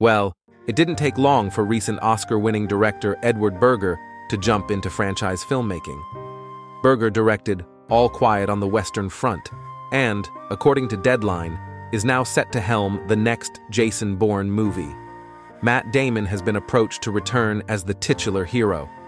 Well, it didn't take long for recent Oscar-winning director Edward Berger to jump into franchise filmmaking. Berger directed All Quiet on the Western Front and, according to Deadline, is now set to helm the next Jason Bourne movie. Matt Damon has been approached to return as the titular hero.